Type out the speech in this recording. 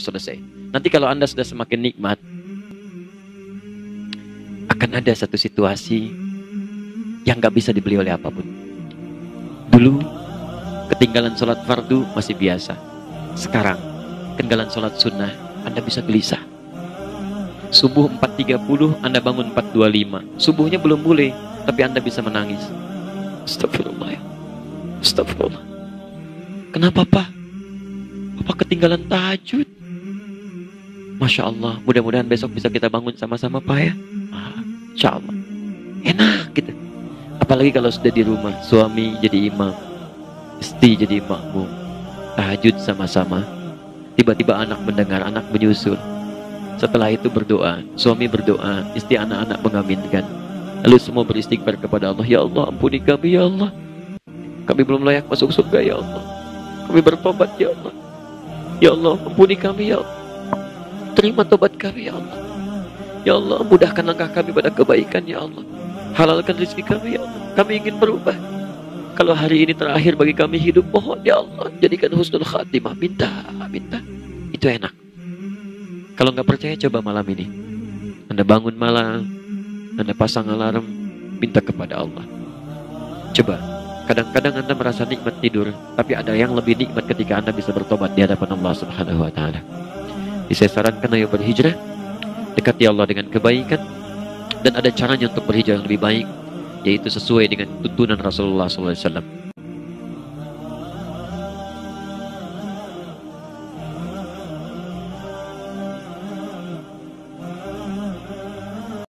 selesai. Nanti kalau Anda sudah semakin nikmat, akan ada satu situasi yang nggak bisa dibeli oleh apa pun. Dulu, ketinggalan sholat fardu masih biasa. Sekarang, ketinggalan sholat sunnah, Anda bisa gelisah. Subuh 4.30, Anda bangun 4.25. Subuhnya belum boleh, tapi Anda bisa menangis. Astagfirullah. ya. Astagfirullah. Kenapa, Pak? Bapak ketinggalan tahajud. Masya Allah, mudah-mudahan besok bisa kita bangun sama-sama, Pak ya. Insya Allah. Enak gitu. Apalagi kalau sudah di rumah, suami jadi imam, istri jadi makmum, tahajud sama-sama. Tiba-tiba anak mendengar, anak menyusul. Setelah itu berdoa, suami berdoa, istri anak-anak mengaminkan. Lalu semua beristighfar kepada Allah, Ya Allah ampuni kami Ya Allah. Kami belum layak masuk surga Ya Allah. Kami bertobat Ya Allah. Ya Allah ampuni kami Ya Allah. Terima tobat kami Ya Allah. Ya Allah mudahkan langkah kami pada kebaikan Ya Allah. Halalkan rezeki kami Ya Allah. Kami ingin berubah. Kalau hari ini terakhir bagi kami hidup, mohon Ya Allah jadikan husnul khatimah. Minta, minta. Itu enak. Kalau nggak percaya coba malam ini. Anda bangun malam, Anda pasang alarm, minta kepada Allah. Coba, kadang-kadang Anda merasa nikmat tidur, tapi ada yang lebih nikmat ketika Anda bisa bertobat di hadapan Allah Subhanahu wa taala. Jadi saya sarankan ayo berhijrah, dekati Allah dengan kebaikan dan ada caranya untuk berhijrah yang lebih baik yaitu sesuai dengan tuntunan Rasulullah SAW.